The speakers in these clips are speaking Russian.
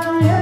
I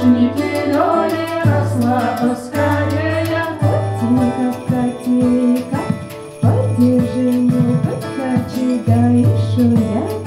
Божьей пилюле росла пуская Подтика, подтика, поддержи меня, подкачи, да еще я